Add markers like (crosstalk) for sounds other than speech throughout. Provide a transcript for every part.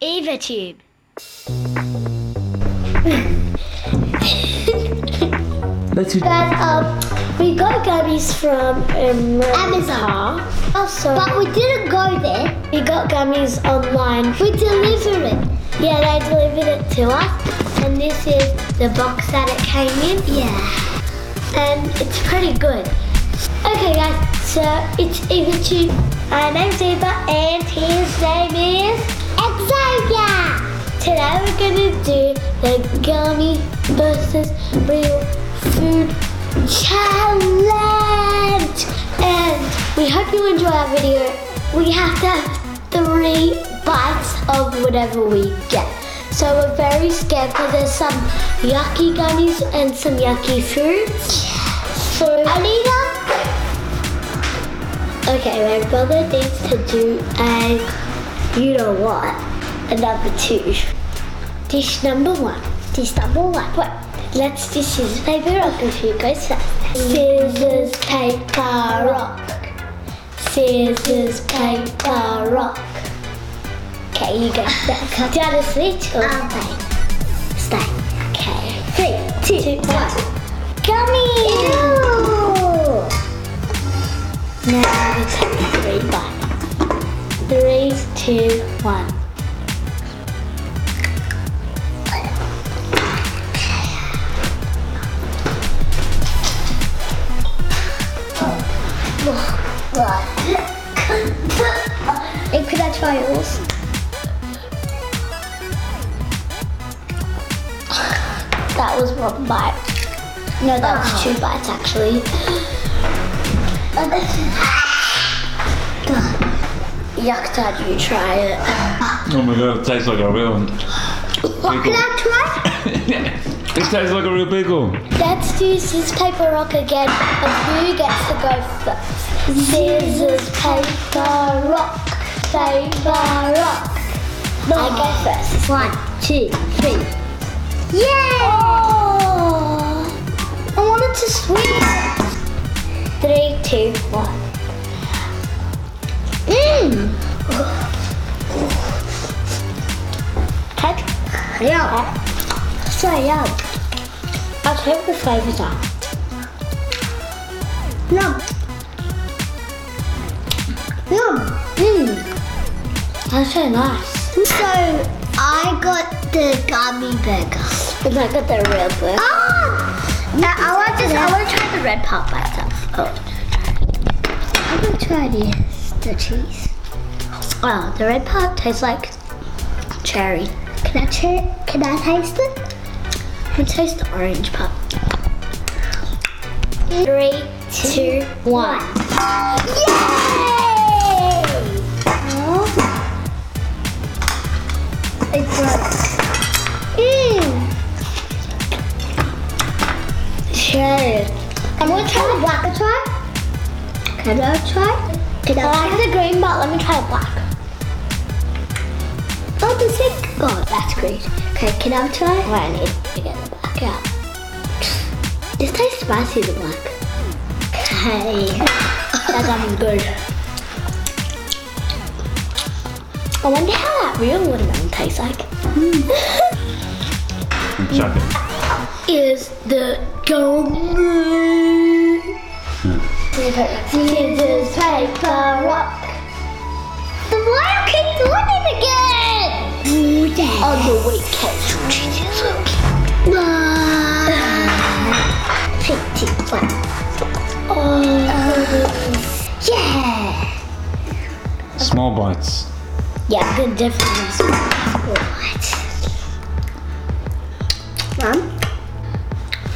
EvaTube. Let's do Guys, um, we got gummies from um, Amazon. Also, but we didn't go there. We got gummies online. We delivered it. Yeah, they delivered it to us. And this is the box that it came in. Yeah. And it's pretty good. Okay, guys, so it's EvaTube. My name's Eva, and his name is Xavier. Today we're gonna do the gummy versus real food challenge. And we hope you enjoy our video. We have to have three bites of whatever we get. So we're very scared because there's some yucky gummies and some yucky fruits. So Alina, Okay, my brother needs to do a you know what, a number two. Dish number one. this number one. What? Let's do scissors, paper, rock if you go first. Scissors, paper, rock. Scissors, paper, rock. Okay, you go first. Do you want to switch or Okay. stay? Okay. Three, two, one. Gummy. Now we take three bites. Two, one. And could I try yours? That was one bite. No, that was ah. two bites actually. (gasps) Yuck, Dad, you try it. Oh my god, it tastes like a real one. Can I try? It tastes like a real pickle. Let's do scissors, paper, rock again. And who gets to go first? Scissors, paper, rock. Paper, rock. No. I go first. One, two, three. Yay! Oh, I wanted to swing. Three, two, one. Mmm. Okay. Yeah. So yum. I'll take the flavors out. Yum. Yum. Mmm. That's so nice. So I got the gummy burger. And I got the real burger. Ah! I, I want to. I want to try the red part by itself. Oh. I'm gonna try this. The cheese. Oh, the red part tastes like cherry. Can I try? Can I taste it? I taste the orange part. Three, two, one. Yay! Oh. It's like. Mmm. Cherry. I'm gonna try the black. Try. Can I try? Can oh, I I like the green but Let me try the black. Oh, the sick. Oh, that's great. Okay, can I try? Oh, I need to get the black out. This tastes spicy, the black. Okay. That gum's good. I wonder how that real watermelon tastes like. Chuck it. Is the gummy. Scissors, paper, rock. The wire keep doing it again. Ooh, yeah. On the way, casual cheeses. Three, two, one. Oh. Yeah. Small bites. Yeah, good difference. What? Mom?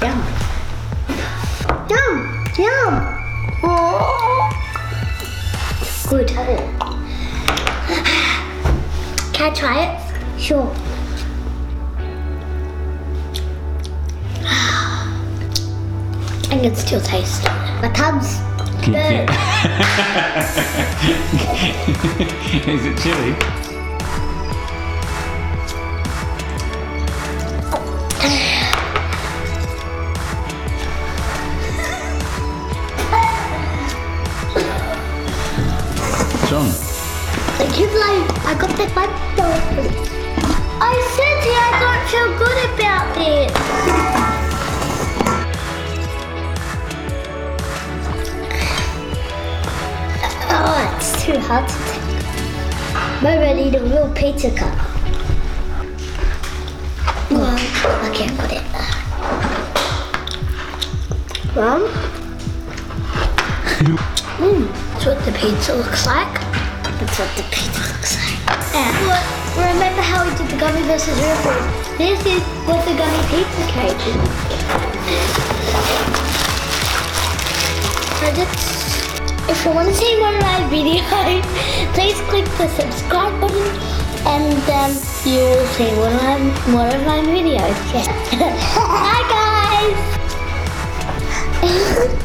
Yum. Yum. Yum. Good. Can I try it? Sure. I can still taste it. My thumbs. (laughs) Is it chili? I got that one. No. I said to you I don't feel good about this. Oh, it's too hard to take. Maybe I need a real pizza cup. Well, I can't put it. Mom? Mm, that's what the pizza looks like. That's what the pizza looks like. And remember how we did the gummy versus food? This is what the gummy pizza cake is. If you want to see more of my videos, (laughs) please click the subscribe button and then you will see one of my, more of my videos. Yeah. (laughs) Bye guys! (laughs)